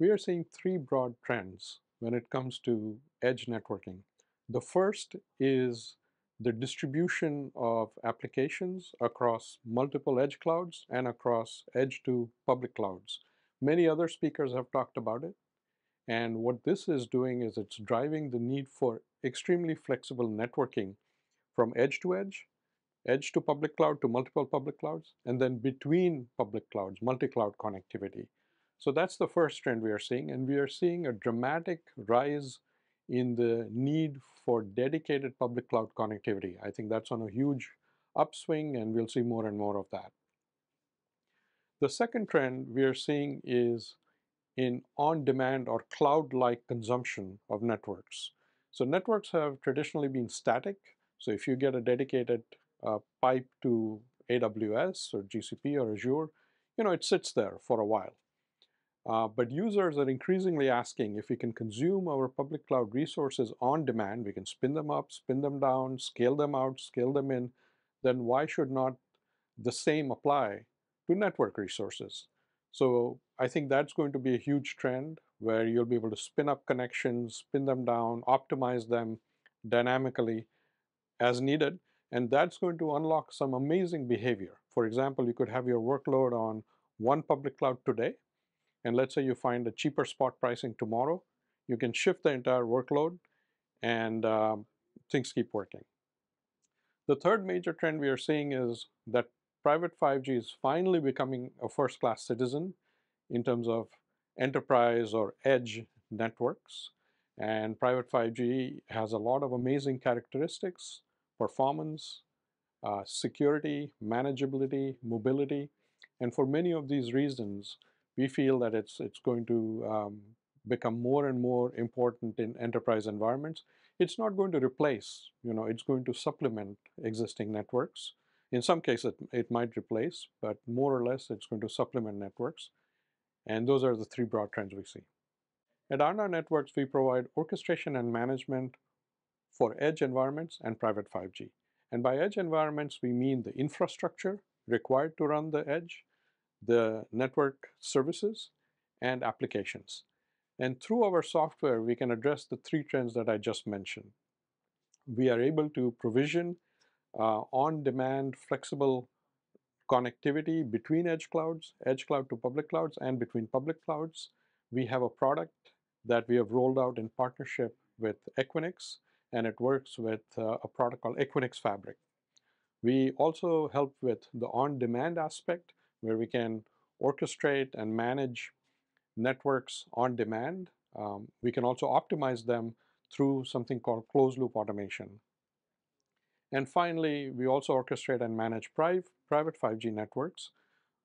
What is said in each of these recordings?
We are seeing three broad trends when it comes to edge networking. The first is the distribution of applications across multiple edge clouds and across edge to public clouds. Many other speakers have talked about it. And what this is doing is it's driving the need for extremely flexible networking from edge to edge, edge to public cloud to multiple public clouds, and then between public clouds, multi-cloud connectivity. So that's the first trend we are seeing, and we are seeing a dramatic rise in the need for dedicated public cloud connectivity. I think that's on a huge upswing, and we'll see more and more of that. The second trend we are seeing is in on-demand or cloud-like consumption of networks. So networks have traditionally been static. So if you get a dedicated uh, pipe to AWS or GCP or Azure, you know, it sits there for a while. Uh, but users are increasingly asking if we can consume our public cloud resources on demand, we can spin them up, spin them down, scale them out, scale them in, then why should not the same apply to network resources? So I think that's going to be a huge trend where you'll be able to spin up connections, spin them down, optimize them dynamically as needed. And that's going to unlock some amazing behavior. For example, you could have your workload on one public cloud today, and let's say you find a cheaper spot pricing tomorrow, you can shift the entire workload and um, things keep working. The third major trend we are seeing is that private 5G is finally becoming a first-class citizen in terms of enterprise or edge networks. And private 5G has a lot of amazing characteristics, performance, uh, security, manageability, mobility. And for many of these reasons, we feel that it's, it's going to um, become more and more important in enterprise environments. It's not going to replace, you know, it's going to supplement existing networks. In some cases, it, it might replace, but more or less, it's going to supplement networks. And those are the three broad trends we see. At Aarna Networks, we provide orchestration and management for edge environments and private 5G. And by edge environments, we mean the infrastructure required to run the edge, the network services, and applications. And through our software, we can address the three trends that I just mentioned. We are able to provision uh, on-demand flexible connectivity between edge clouds, edge cloud to public clouds, and between public clouds. We have a product that we have rolled out in partnership with Equinix, and it works with uh, a product called Equinix Fabric. We also help with the on-demand aspect, where we can orchestrate and manage networks on demand. Um, we can also optimize them through something called closed loop automation. And finally, we also orchestrate and manage private 5G networks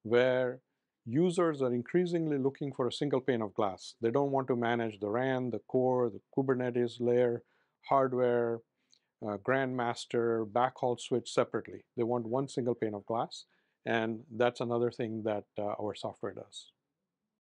where users are increasingly looking for a single pane of glass. They don't want to manage the RAN, the core, the Kubernetes layer, hardware, uh, grandmaster, backhaul switch separately. They want one single pane of glass, and that's another thing that uh, our software does.